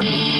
Network.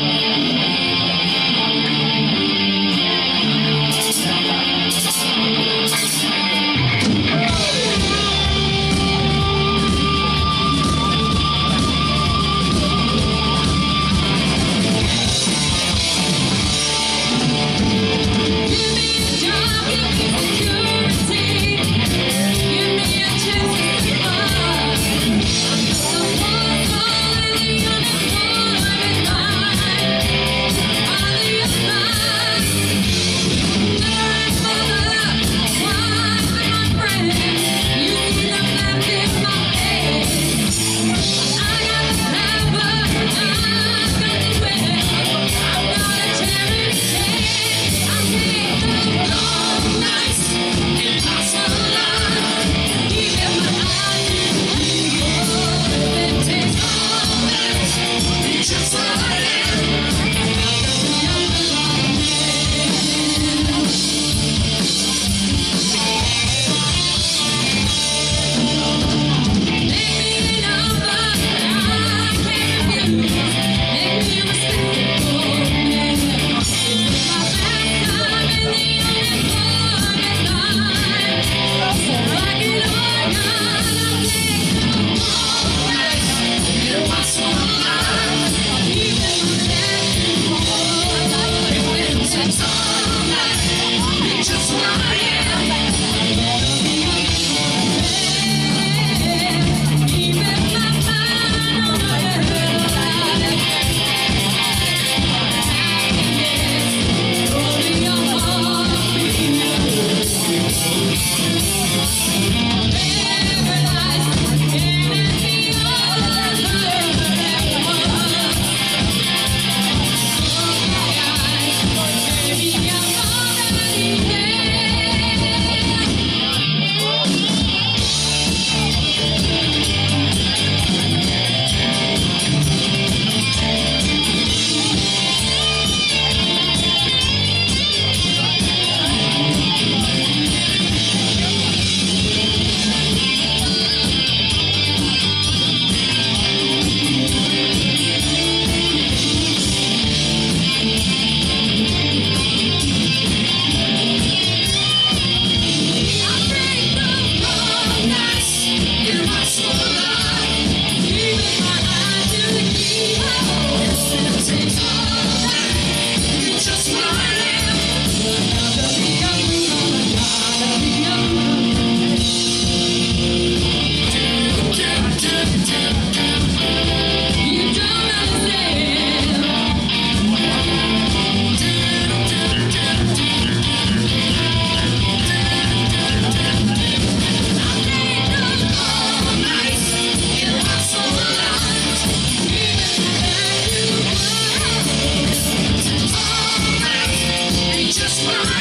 Thank you.